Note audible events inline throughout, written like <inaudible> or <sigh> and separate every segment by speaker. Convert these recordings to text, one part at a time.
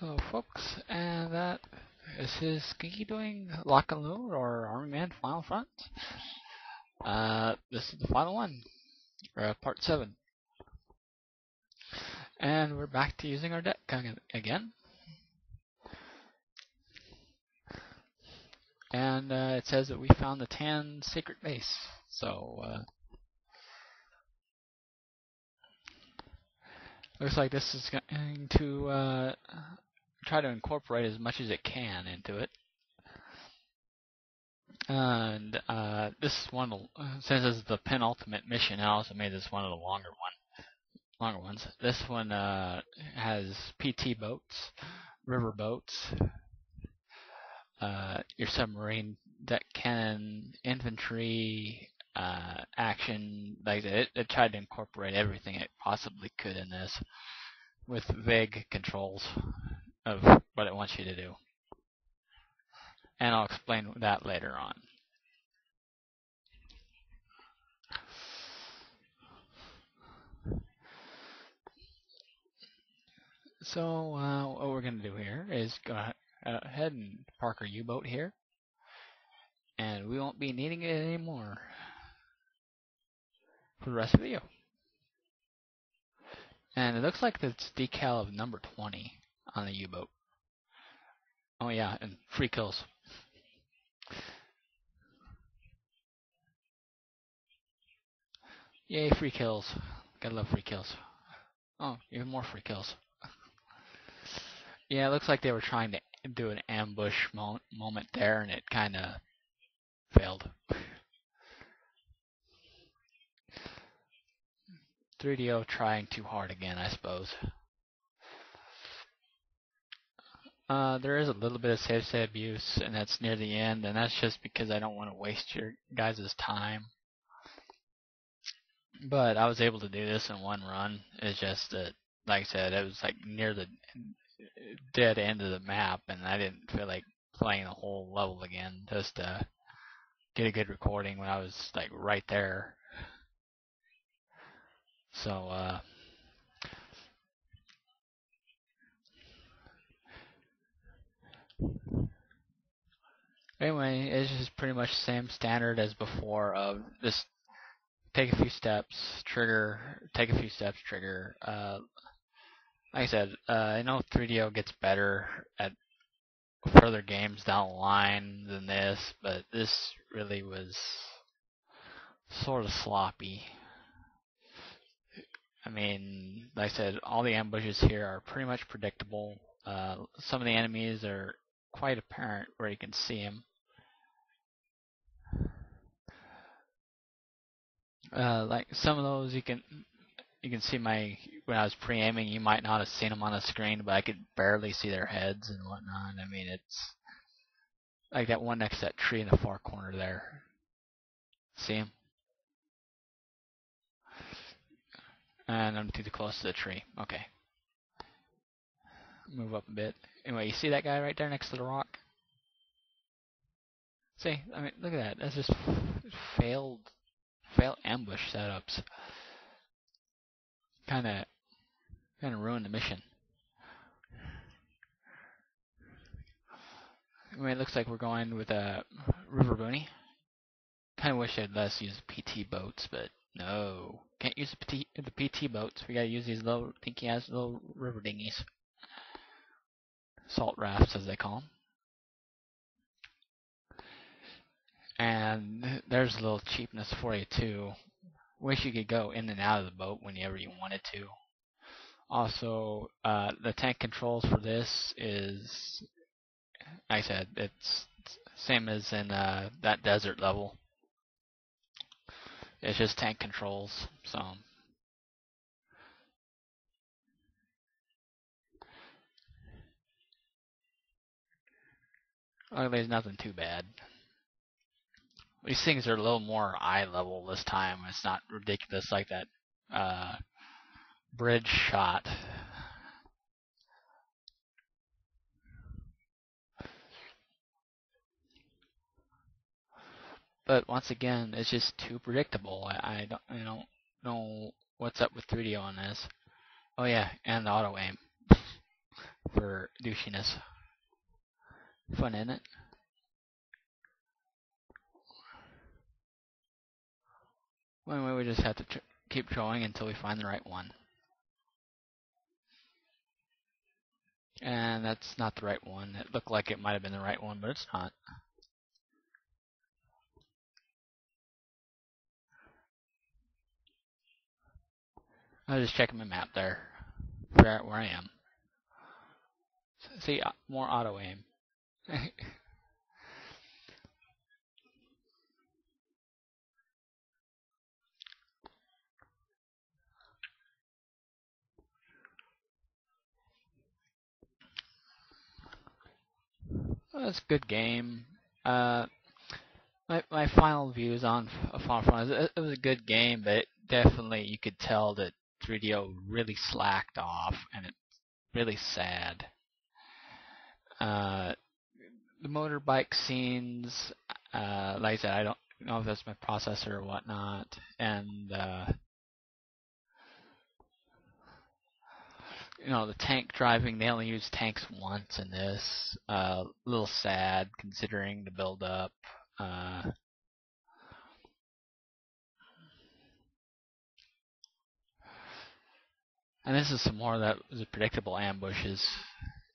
Speaker 1: Hello folks, and that is his Skinky doing Lock and Load or Army Men Final Front. Uh, this is the final one, uh, part 7. And we're back to using our deck again. And uh, it says that we found the Tan Sacred Base. So, uh, looks like this is going to uh, try to incorporate as much as it can into it. And uh, this one, since this is the penultimate mission, I also made this one of the longer one, longer ones. This one uh, has PT boats, river boats, uh, your submarine deck cannon, infantry, uh, action. Like it, it tried to incorporate everything it possibly could in this, with vague controls of what it wants you to do. And I'll explain that later on. So uh, what we're going to do here is go ahead and park our U-boat here. And we won't be needing it anymore for the rest of the video. And it looks like it's decal of number 20 on the U-boat. Oh yeah, and free kills. Yay, free kills. Gotta love free kills. Oh, even more free kills. yeah, it looks like they were trying to do an ambush mo moment there, and it kind of failed. 3DO trying too hard again, I suppose. Uh, there is a little bit of save state abuse, and that's near the end, and that's just because I don't want to waste your guys' time. But I was able to do this in one run. It's just that, like I said, it was like near the dead end of the map, and I didn't feel like playing the whole level again just to get a good recording when I was like right there. So, uh, Anyway, it's just pretty much the same standard as before of just take a few steps, trigger, take a few steps, trigger. Uh, like I said, uh, I know 3DO gets better at further games down the line than this, but this really was sort of sloppy. I mean, like I said, all the ambushes here are pretty much predictable. Uh, some of the enemies are quite apparent where you can see them. Uh, like some of those you can you can see my when I was pre-aiming you might not have seen them on the screen but I could barely see their heads and whatnot. I mean it's like that one next to that tree in the far corner there. See him? And I'm too close to the tree. Okay. Move up a bit anyway you see that guy right there next to the rock see I mean look at that that's just failed fail ambush setups kind of kind of ruin the mission. I mean, it looks like we're going with a river boony. Kind of wish I'd let us use PT boats, but no, can't use the PT, the PT boats. We gotta use these little dinky ass little river dinghies, salt rafts as they call them. And there's a little cheapness for you too. Wish you could go in and out of the boat whenever you wanted to. Also, uh, the tank controls for this is, like I said, it's same as in uh, that desert level. It's just tank controls, so. Luckily, there's nothing too bad. These things are a little more eye level this time. It's not ridiculous like that uh, bridge shot. But once again, it's just too predictable. I, I don't, I don't know what's up with 3D on this. Oh yeah, and the auto aim. <laughs> for douchiness. Fun, isn't it? Well, anyway, we just have to tr keep trolling until we find the right one. And that's not the right one. It looked like it might have been the right one, but it's not. I was just checking my map there, figure out where I am. See, uh, more auto aim. That's a good game. Uh, my my final views on Far Fantasy. It, it was a good game, but definitely you could tell that 3DO really slacked off, and it's really sad. Uh, the motorbike scenes, uh, like I said, I don't know if that's my processor or whatnot, and uh, you know the tank driving. They only use tanks once in this. Uh, a little sad considering the build up. Uh, And this is some more of that predictable ambushes.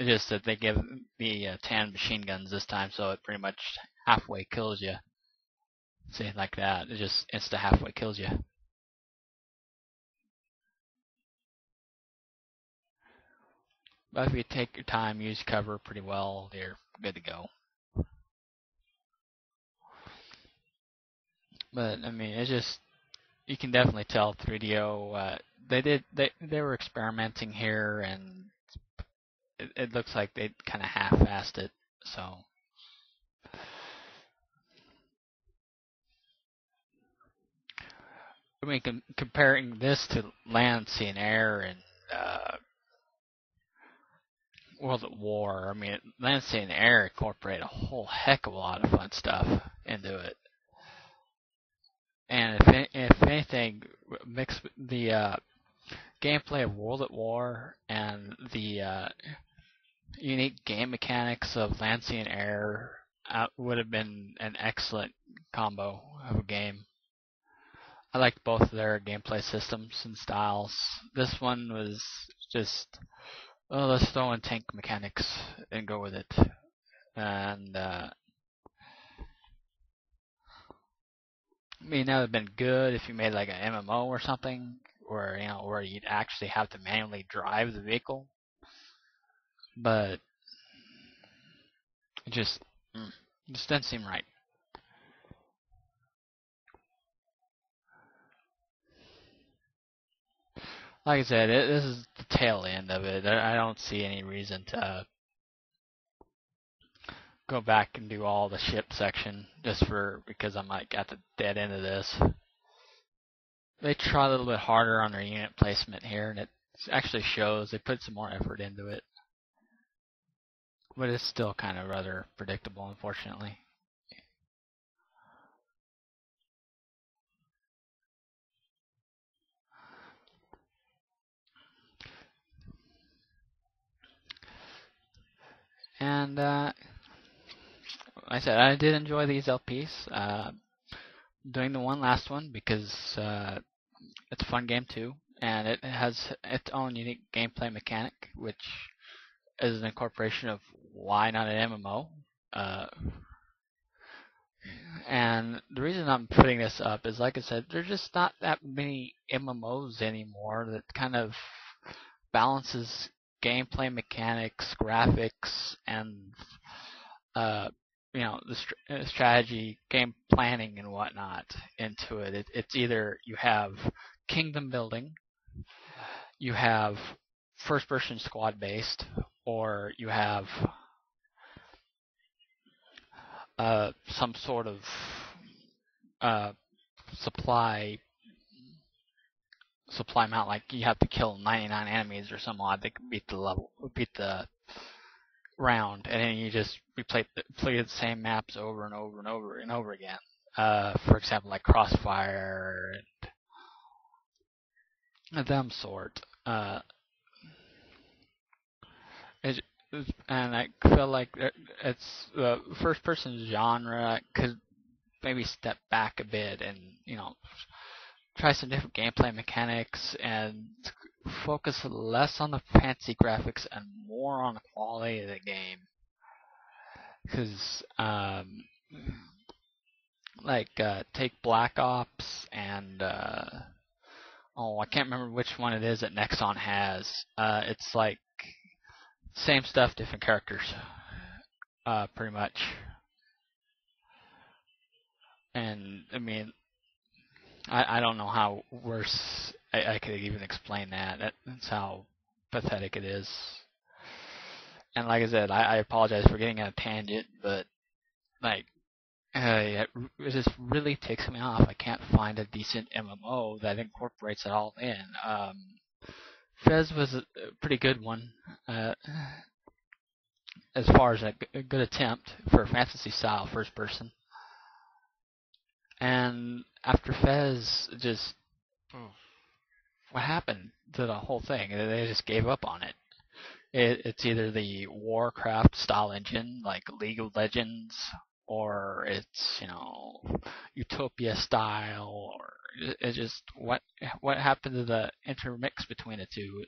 Speaker 1: It's just that they give me uh, tan machine guns this time, so it pretty much halfway kills you. See, like that. It just insta halfway kills you. But if you take your time, use cover pretty well, you're good to go. But I mean, it's just you can definitely tell 3DO uh, they did they they were experimenting here and it, it looks like they kind of half-assed it so. I mean com- comparing this to Land Sea and Air and uh, World at War I mean Land Sea and Air incorporate a whole heck of a lot of fun stuff into it. And if if anything, mix the uh, gameplay of World at War and the uh, unique game mechanics of Land Sea and Air uh, would have been an excellent combo of a game. I liked both their gameplay systems and styles. This one was just, oh, let's throw in tank mechanics and go with it. And uh, I mean, that would have been good if you made like an MMO or something, or you know, where you'd actually have to manually drive the vehicle. But it just, mm, doesn't seem right. Like I said, it, this is the tail end of it. I don't see any reason to go back and do all the ship section just for because I'm like at the dead end of this. They try a little bit harder on their unit placement here, and it actually shows they put some more effort into it. But it's still kind of rather predictable, unfortunately. And uh, I said I did enjoy these LPs. Uh, doing the one last one because uh, it's a fun game too, and it has its own unique gameplay mechanic, which is an incorporation of why not an MMO. Uh, and the reason I'm putting this up is, like I said, there's just not that many MMOs anymore that kind of balances gameplay mechanics, graphics, and uh, you know the st- uh, strategy, game planning, and whatnot into it. it. It's either you have kingdom building, you have first-person squad based, or you have uh, some sort of uh, supply supply amount. Like you have to kill 99 enemies or some odd that beat the level, beat the round, and then you just replay the, play the same maps over and over and over and over again. Uh, for example, like Crossfire and them sort. Uh, and I feel like it's the first person genre could maybe step back a bit and you know try some different gameplay mechanics and focus less on the fancy graphics and more on the quality of the game. Because um, like uh, take Black Ops and uh, oh I can't remember which one it is that Nexon has. Uh, it's like same stuff, different characters, uh, pretty much. And I mean, I I don't know how worse I, I could even explain that. That's how pathetic it is. And like I said, I, I apologize for getting on a tangent, but like uh, it just really ticks me off. I can't find a decent MMO that incorporates it all in. Um, Fez was a pretty good one, uh, as far as a, good attempt for a fantasy style first person. And after Fez, just what happened to the whole thing? They just gave up on it. it it's either the Warcraft style engine, like League of Legends, or it's you know Utopia style, or it's just what what happened to the intermix between the two.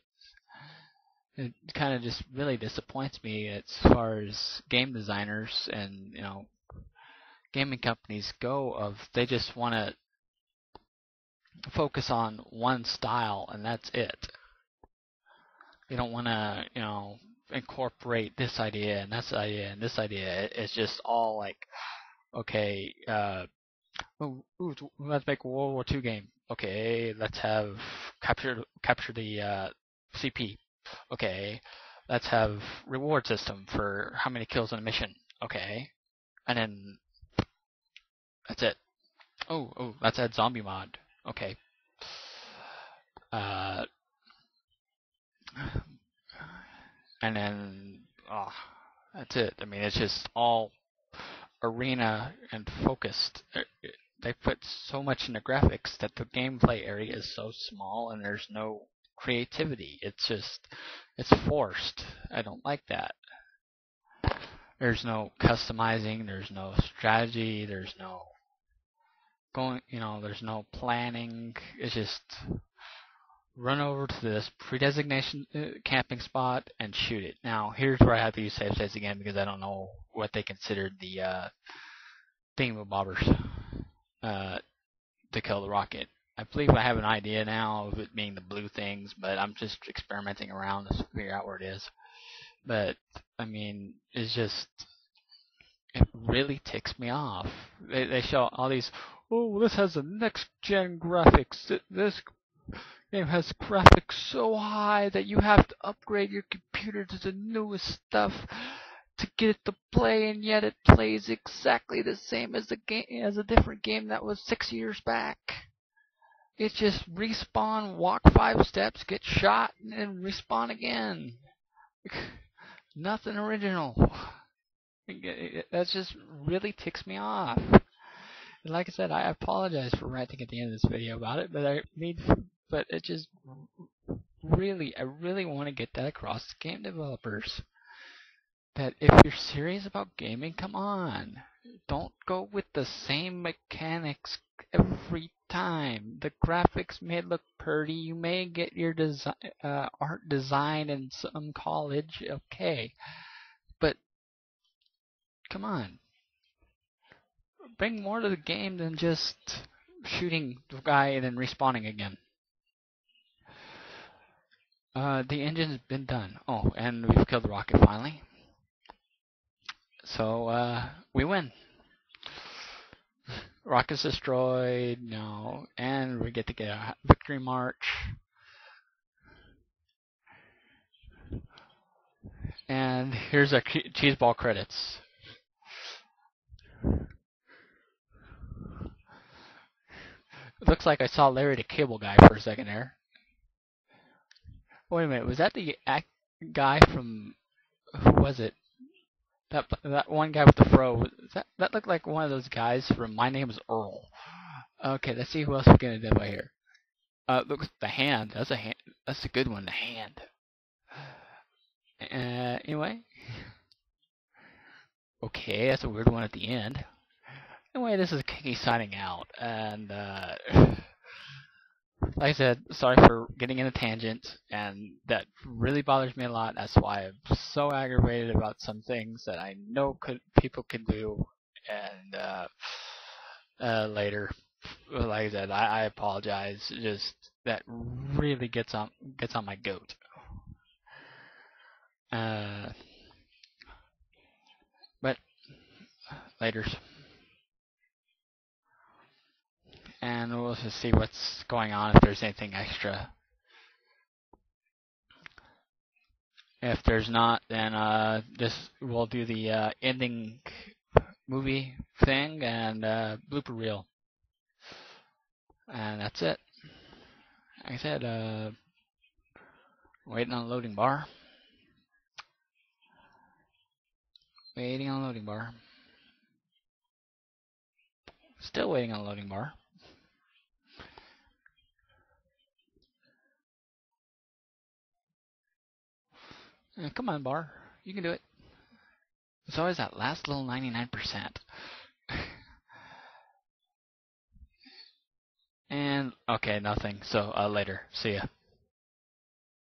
Speaker 1: It kind of just really disappoints me as far as game designers and you know gaming companies go. Of they just want to focus on one style and that's it. They don't want to you know incorporate this idea and this idea and this idea. It's just all like, okay, uh, ooh, ooh, let's make a World War II game. Okay, let's have capture capture the uh, CP. Okay, let's have reward system for how many kills in a mission. Okay, and then that's it. Oh, oh, let's add zombie mod. Okay. Uh, and then oh, that's it. I mean, it's just all arena and focused. Uh, they put so much in the graphics that the gameplay area is so small and there's no creativity. It's just it's forced. I don't like that. There's no customizing, there's no strategy, there's no going, you know, there's no planning. It's just run over to this pre-designation uh, camping spot and shoot it. Now, here's where I have to use save states again because I don't know what they considered the uh, thingamabobbers uh, to kill the rocket. I believe I have an idea now of it being the blue things, but I'm just experimenting around to figure out where it is. But I mean, it's just it really ticks me off. They, they show all these. Oh, this has the next gen graphics. This game has graphics so high that you have to upgrade your computer to the newest stuff to get it to play, and yet it plays exactly the same as the game as a different game that was six years back. It's just respawn, walk five steps, get shot, and then respawn again. <laughs> Nothing original. That just really ticks me off. And like I said, I apologize for ranting at the end of this video about it, but I need but it just really, I really want to get that across to game developers. That if you're serious about gaming, come on. Don't go with the same mechanics every time. The graphics may look pretty. You may get your design, uh, art design in some college, okay. But come on. Bring more to the game than just shooting the guy and then respawning again. Uh, the engine's been done. Oh, and we've killed the rocket finally. So, uh, we win. Rocket's destroyed, no, and we get to get a victory march. And here's our cheese ball credits. It looks like I saw Larry the Cable Guy for a second there. Wait a minute, was that the guy from who was it? That that one guy with the fro. That that looked like one of those guys from My Name Is Earl. Okay, let's see who else we can identify here. Uh, look, the hand. That's a hand. That's a good one. The hand. Uh, anyway. <laughs> Okay, that's a weird one at the end. Anyway, this is Kiki signing out, and uh, <laughs> like I said, sorry for getting in a tangent, and that really bothers me a lot. That's why I'm so aggravated about some things that I know could people can do, and uh, uh, later, like I said, I, I apologize. Just that really gets on gets on my goat. Uh, but later. And we'll just see what's going on if there's anything extra. If there's not, then uh, this we'll do the uh, ending movie thing and uh, blooper reel, and that's it. Like I said, uh, waiting on loading bar. Waiting on loading bar. Still waiting on loading bar. Uh, come on, bar. You can do it. It's always that last little 99%. <laughs> and, okay, nothing. So, uh, later. See ya.